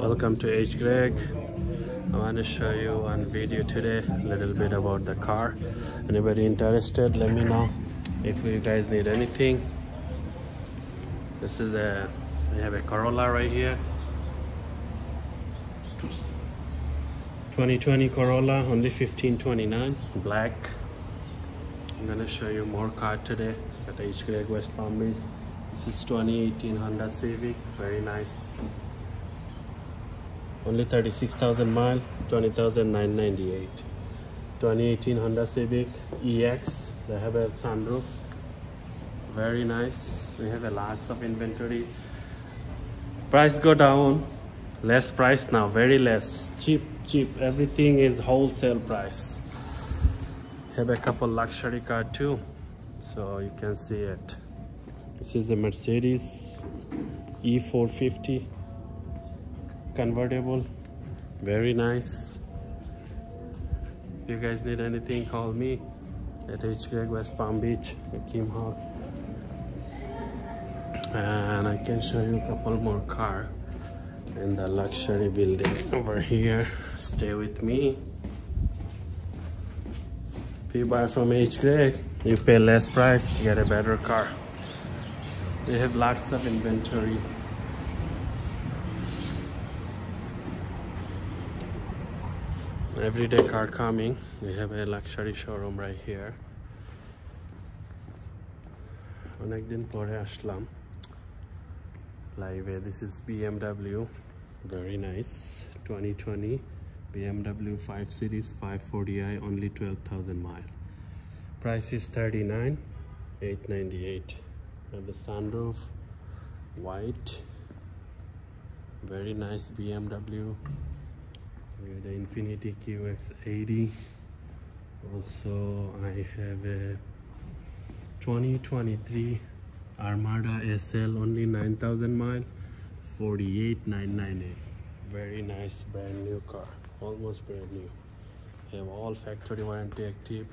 welcome to H. Greg. I want to show you one video today a little bit about the car. Anybody interested let me know if you guys need anything. This is a we have a Corolla right here. 2020 Corolla only 1529 black. I'm gonna show you more car today at H. Greg West Palm Beach. This is 2018 Honda Civic very nice only 36,000 mile 20,998 2018 Honda Civic EX they have a sunroof. Very nice. We have a lots of inventory. Price go down. Less price now very less. Cheap cheap. Everything is wholesale price. Have a couple luxury car too so you can see it. This is the Mercedes E450 convertible. Very nice. If you guys need anything call me. At H Greg West Palm Beach Kim Hawk and I can show you a couple more car in the luxury building over here. Stay with me. If you buy from H Greg you pay less price get a better car. They have lots of inventory everyday car coming we have a luxury showroom right here অনেকদিন পরে আসলাম লাইভে this is BMW very nice 2020 BMW 5 Series 540i only 12,000 mile price is 39 898 and the sunroof white very nice BMW with the Infiniti QX80 also I have a 2023 Armada SL only 9000 mile 48998 very nice brand new car almost brand new. Have all factory warranty active.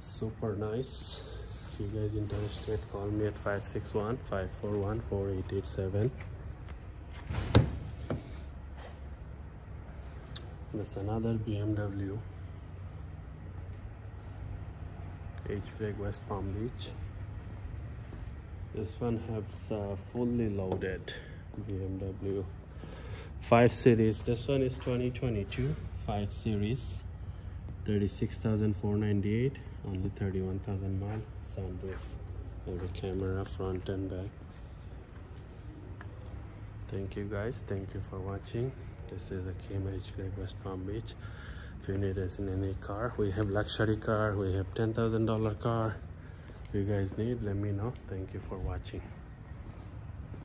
Super nice. If you guys interested call me at 561 541 4887 That's another BMW H Greg West Palm Beach. This one has uh, fully loaded BMW 5 Series. This one is 2022 5 Series. 36,498 only 31,000 mile sunroof every camera front and back. Thank you guys. Thank you for watching this is a Cambridge Great West Palm Beach. If you need us in any car we have luxury car we have $10,000 car. If you guys need let me know. Thank you for watching